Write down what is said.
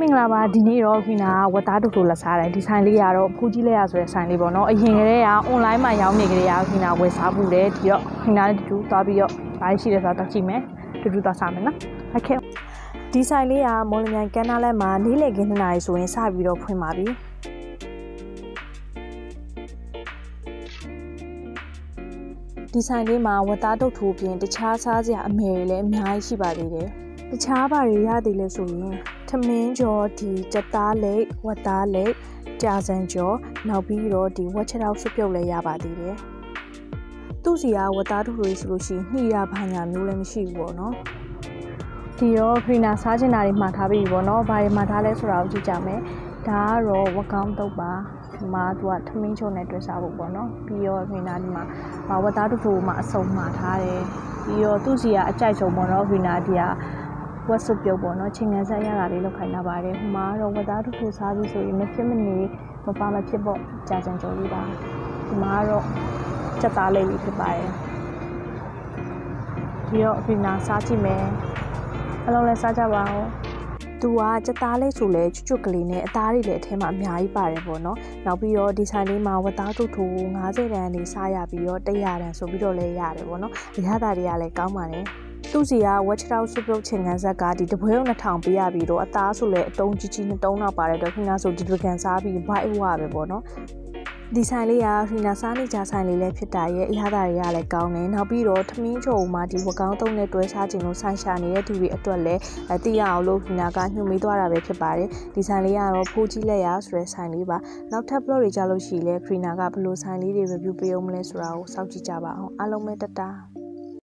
မင်္ဂလာပါဒီနေ့တော့ခွေနာဝတ်သားတူတူလက်စားတယ်ဒီဆိုင်လေးကတော့ဖူးကြီးလက်ရဆိုတဲ့ဆိုင်လေးပေါ့နော်အရင်ကတည်းကအွန်လိုင်းမှာရောင်းနေကြတဲ့ခွေနာဝယ်စားမှုတယ်ဒီတော့ခွေနာတူတူသွားပြီးတော့ဘာရှိလဲဆိုတော့ကြည့်မယ်တူတူသွားစားမယ်နော်ဟုတ်ကဲ့ဒီဆိုင်လေးကမော်လမြိုင်ကန်းနာလက်မှာနေ့လည်ခင်း2နာရီဆိုရင်စပြီးတော့ဖွင့်ပါပြီဒီဆိုင်လေးမှာဝတ်သားတုတ်ထိုးပြင်တခြားစားစရာအမယ်တွေလည်းအများကြီးရှိပါသေးတယ် တခြားဘာတွေရသေးလဲဆိုရင်ထမင်းကျော်ဒီကြက်သားလိတ်ဝက်သားလိတ်ကြာစံကျော်နောက်ပြီးတော့ဒီဝက်ချက်တော့စွပ်ပြုတ်လည်းရပါသေးတယ်သူ့စီကဝက်သားတို့တွေဆိုလို့ရှိရင်နှီးရဘာညာမျိုးလည်းမရှိဘူးပေါ့နော်ဒီရောခရီနာစားချင်တာတွေမှာထားပြီပေါ့နော်ဘာတွေမှာထားလဲဆိုတာကိုကြည့်ကြမယ်ဒါကတော့ဝက်ကောင်းတုပ်ပါဒီမှာသူကထမင်းချုံနဲ့တွဲစားဖို့ပေါ့နော်ပြီးတော့ခရီနာဒီမှာဝက်သားတို့ကိုမှအစုံမှာထားတယ်ပြီးတော့သူ့စီကအကြိုက်ဆုံးပေါ့နော်ခရီနာဒီက ဝက်စုပ်ပြုတ်ပေါ့နော်ချိန်ငံဆက်ရတာလေးလောက်ခိုင်းတာပါတယ်ဟိုမှာတော့ဝက်သားတစ်ခုစားပြီးဆိုရင်မဖြစ်မနေမပါမဖြစ်ပေါ့ကြာကြံကြော်လေးပါဒီမှာတော့စက်သားလေးလေးဖြစ်ပါတယ်ဒီတော့ဒီနာစားကြည့်မယ်အလုံးလဲစားကြပါဦးသူကစက်သားလေးဆိုလဲချွတ်ချွတ်ကလေးနဲ့အသားတွေလည်းအထဲမှာအများကြီးပါတယ်ပေါ့နော်နောက်ပြီးတော့ဒီဆိုင်လေးမှာဝက်သားထုတ်ထိုး90တန်းနေစားရပြီးတော့100တန်းဆိုပြီးတော့လည်းရတယ်ပေါ့နော်အရသာတွေကလည်းကောင်းပါတယ် သူစီကဝက်ချတောက်စုပုတ်ချင်ကန်ဆက်ကဒီတပွဲုံ2000ပေးရပြီးတော့အသားဆိုလဲအတုံးကြီးကြီးနှစ်တုံးတော့ပါတယ်တော့ခင်ဗျားဆိုဒီဒကန်စားပြီးဘိုက်ဝပဲပေါ့နော်ဒီဆိုင်လေးကဟီနာစားနေကြဆိုင်လေးလည်းဖြစ်တာရဲ့အရသာတွေကလည်းကောင်းတယ်နောက်ပြီးတော့ထမင်းချုံမှာဒီဝကောင်းသုံးနဲ့တွဲစားခြင်းလို့ဆိုင်ရှာနေတဲ့သူတွေအတွက်လည်းအသိရအောင်လို့ဟီနာကညှို့မေးသွားတာပဲဖြစ်ပါတယ်ဒီဆိုင်လေးကတော့ဖိုးကြီးလက်ရဆိုတဲ့ဆိုင်လေးပါနောက်ထပ် blog တွေကြလို့ရှိရင်လည်းခရီနာကဘယ်လိုဆိုင်လေးတွေ review ပေးအောင်မလဲဆိုတာကိုစောင့်ကြည့်ကြပါအောင်အားလုံးပဲတတား